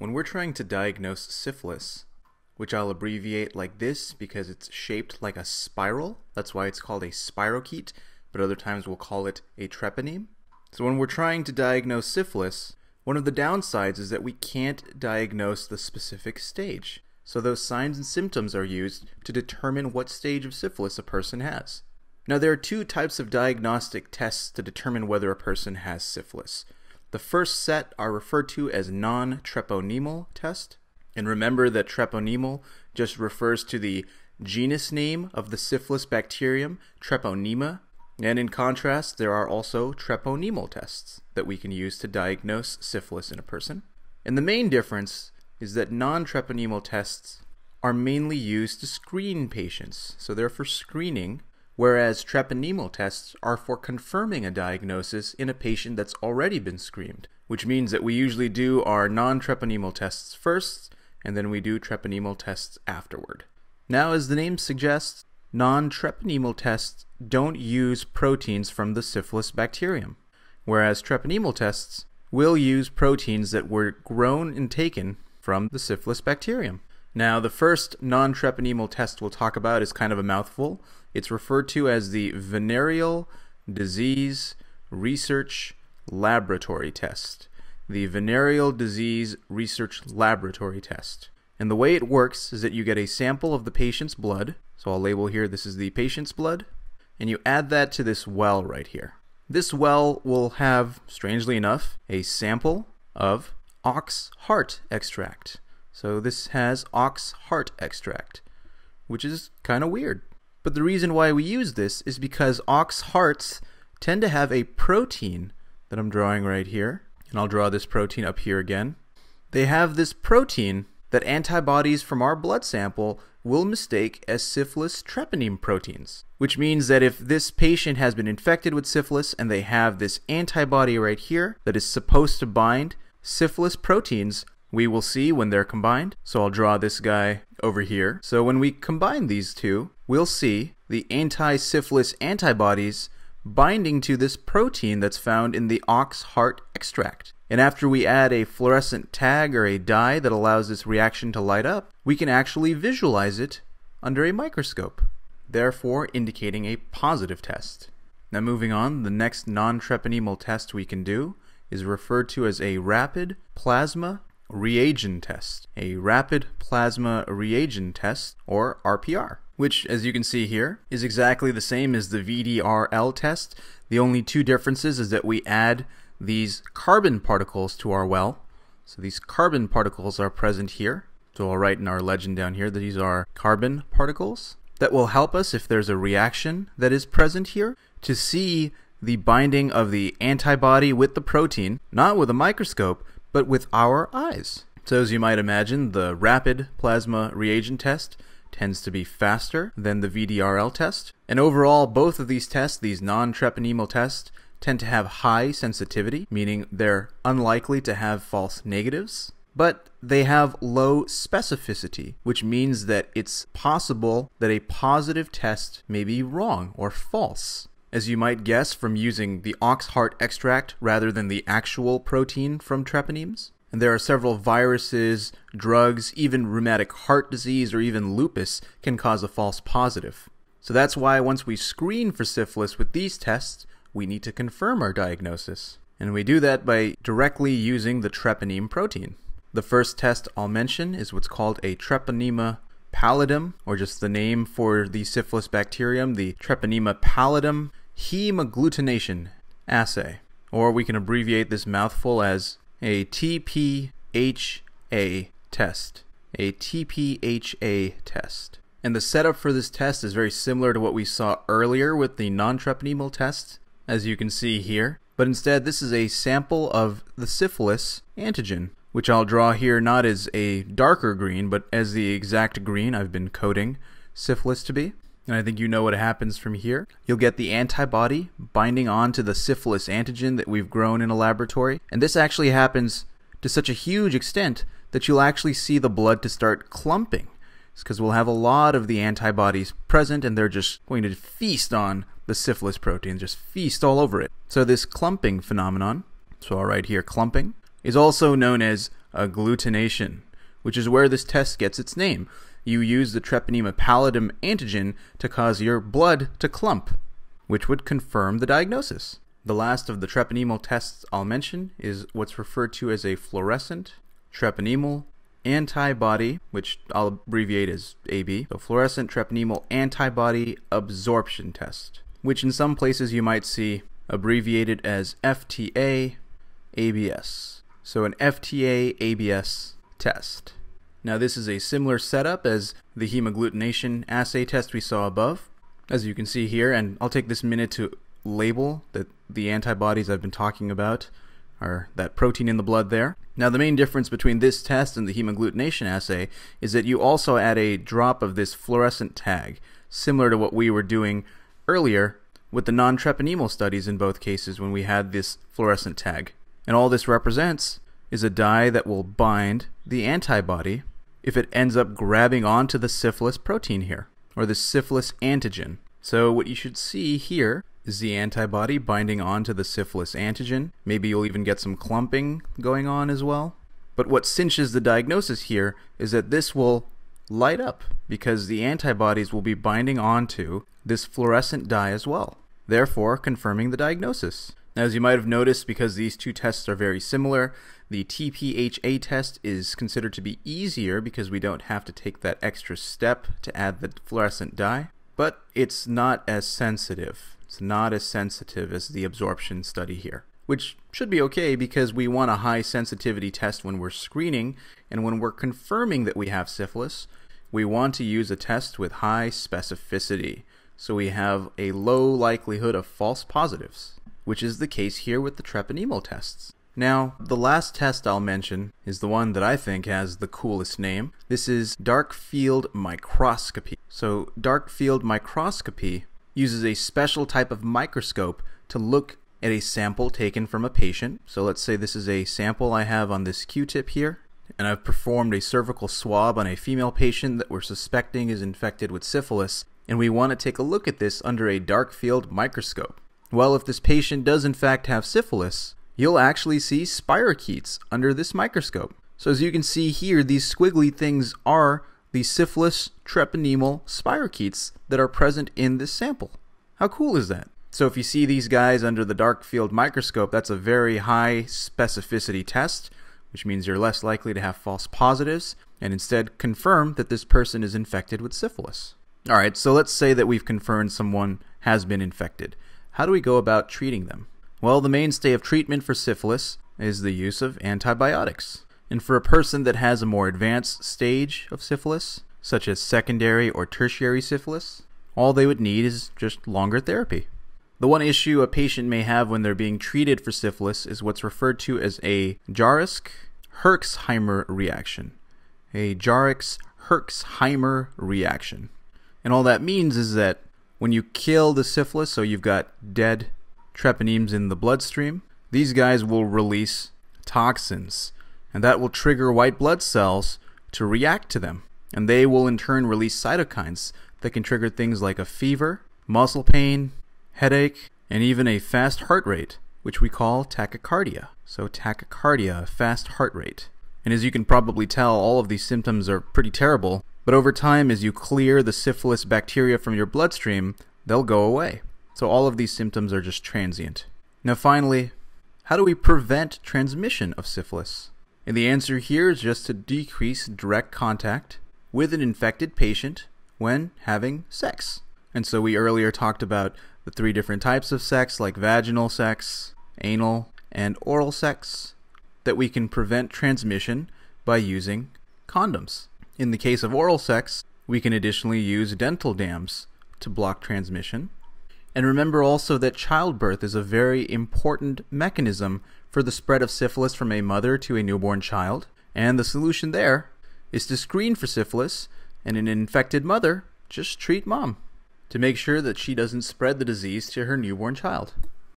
When we're trying to diagnose syphilis, which I'll abbreviate like this because it's shaped like a spiral, that's why it's called a spirochete, but other times we'll call it a treponeme. So when we're trying to diagnose syphilis, one of the downsides is that we can't diagnose the specific stage. So those signs and symptoms are used to determine what stage of syphilis a person has. Now there are two types of diagnostic tests to determine whether a person has syphilis. The first set are referred to as non-treponemal test. And remember that treponemal just refers to the genus name of the syphilis bacterium, Treponema. And in contrast, there are also treponemal tests that we can use to diagnose syphilis in a person. And the main difference is that non-treponemal tests are mainly used to screen patients. So they're for screening whereas treponemal tests are for confirming a diagnosis in a patient that's already been screened, which means that we usually do our non-treponemal tests first, and then we do treponemal tests afterward. Now, as the name suggests, non-treponemal tests don't use proteins from the syphilis bacterium, whereas treponemal tests will use proteins that were grown and taken from the syphilis bacterium. Now, the first non treponemal test we'll talk about is kind of a mouthful. It's referred to as the Venereal Disease Research Laboratory Test. The Venereal Disease Research Laboratory Test. And the way it works is that you get a sample of the patient's blood. So I'll label here this is the patient's blood. And you add that to this well right here. This well will have, strangely enough, a sample of ox heart extract. So this has ox heart extract, which is kind of weird. But the reason why we use this is because ox hearts tend to have a protein that I'm drawing right here. And I'll draw this protein up here again. They have this protein that antibodies from our blood sample will mistake as syphilis treponeme proteins, which means that if this patient has been infected with syphilis and they have this antibody right here that is supposed to bind syphilis proteins, we will see when they're combined. So I'll draw this guy over here. So when we combine these two, we'll see the anti-syphilis antibodies binding to this protein that's found in the ox heart extract. And after we add a fluorescent tag or a dye that allows this reaction to light up, we can actually visualize it under a microscope, therefore indicating a positive test. Now moving on, the next non-treponemal test we can do is referred to as a rapid plasma reagin test, a rapid plasma reagent test, or RPR, which, as you can see here, is exactly the same as the VDRL test. The only two differences is that we add these carbon particles to our well. So these carbon particles are present here. So I'll write in our legend down here that these are carbon particles. That will help us if there's a reaction that is present here to see the binding of the antibody with the protein, not with a microscope, but with our eyes. So as you might imagine, the rapid plasma reagent test tends to be faster than the VDRL test. And overall, both of these tests, these non-treponemal tests, tend to have high sensitivity, meaning they're unlikely to have false negatives. But they have low specificity, which means that it's possible that a positive test may be wrong or false as you might guess from using the ox heart extract rather than the actual protein from treponemes. And there are several viruses, drugs, even rheumatic heart disease, or even lupus can cause a false positive. So that's why once we screen for syphilis with these tests, we need to confirm our diagnosis. And we do that by directly using the treponeme protein. The first test I'll mention is what's called a treponema pallidum, or just the name for the syphilis bacterium, the treponema pallidum hemagglutination assay, or we can abbreviate this mouthful as a TPHA test. A TPHA test. And the setup for this test is very similar to what we saw earlier with the non-treponemal test, as you can see here. But instead, this is a sample of the syphilis antigen, which I'll draw here not as a darker green, but as the exact green I've been coding syphilis to be and I think you know what happens from here. You'll get the antibody binding on to the syphilis antigen that we've grown in a laboratory, and this actually happens to such a huge extent that you'll actually see the blood to start clumping. It's because we'll have a lot of the antibodies present and they're just going to feast on the syphilis protein, just feast all over it. So this clumping phenomenon, so I'll write here clumping, is also known as agglutination, which is where this test gets its name. You use the Treponema pallidum antigen to cause your blood to clump, which would confirm the diagnosis. The last of the treponemal tests I'll mention is what's referred to as a fluorescent treponemal antibody, which I'll abbreviate as AB, the fluorescent treponemal antibody absorption test, which in some places you might see abbreviated as FTA ABS. So an FTA ABS test. Now this is a similar setup as the hemagglutination assay test we saw above, as you can see here, and I'll take this minute to label that the antibodies I've been talking about are that protein in the blood there. Now the main difference between this test and the hemagglutination assay is that you also add a drop of this fluorescent tag, similar to what we were doing earlier with the non-treponemal studies in both cases when we had this fluorescent tag. And all this represents is a dye that will bind the antibody if it ends up grabbing onto the syphilis protein here, or the syphilis antigen. So what you should see here is the antibody binding onto the syphilis antigen. Maybe you'll even get some clumping going on as well. But what cinches the diagnosis here is that this will light up because the antibodies will be binding onto this fluorescent dye as well, therefore confirming the diagnosis. As you might have noticed, because these two tests are very similar, the TPHA test is considered to be easier because we don't have to take that extra step to add the fluorescent dye, but it's not as sensitive. It's not as sensitive as the absorption study here, which should be okay because we want a high sensitivity test when we're screening, and when we're confirming that we have syphilis, we want to use a test with high specificity, so we have a low likelihood of false positives, which is the case here with the treponemal tests. Now, the last test I'll mention is the one that I think has the coolest name. This is dark field microscopy. So, dark field microscopy uses a special type of microscope to look at a sample taken from a patient. So, let's say this is a sample I have on this Q-tip here, and I've performed a cervical swab on a female patient that we're suspecting is infected with syphilis, and we want to take a look at this under a dark field microscope. Well, if this patient does in fact have syphilis, you'll actually see spirochetes under this microscope. So as you can see here, these squiggly things are the syphilis treponemal spirochetes that are present in this sample. How cool is that? So if you see these guys under the dark field microscope, that's a very high specificity test, which means you're less likely to have false positives, and instead confirm that this person is infected with syphilis. Alright, so let's say that we've confirmed someone has been infected. How do we go about treating them? Well, the mainstay of treatment for syphilis is the use of antibiotics. And for a person that has a more advanced stage of syphilis, such as secondary or tertiary syphilis, all they would need is just longer therapy. The one issue a patient may have when they're being treated for syphilis is what's referred to as a Jarisch Herxheimer reaction. A Jarisch Herxheimer reaction. And all that means is that when you kill the syphilis, so you've got dead treponemes in the bloodstream, these guys will release toxins, and that will trigger white blood cells to react to them. And they will in turn release cytokines that can trigger things like a fever, muscle pain, headache, and even a fast heart rate, which we call tachycardia. So, tachycardia, fast heart rate. And as you can probably tell, all of these symptoms are pretty terrible, but over time, as you clear the syphilis bacteria from your bloodstream, they'll go away. So all of these symptoms are just transient. Now finally, how do we prevent transmission of syphilis? And the answer here is just to decrease direct contact with an infected patient when having sex. And so we earlier talked about the three different types of sex, like vaginal sex, anal, and oral sex, that we can prevent transmission by using condoms. In the case of oral sex, we can additionally use dental dams to block transmission. And remember also that childbirth is a very important mechanism for the spread of syphilis from a mother to a newborn child. And the solution there is to screen for syphilis, and an infected mother just treat mom to make sure that she doesn't spread the disease to her newborn child.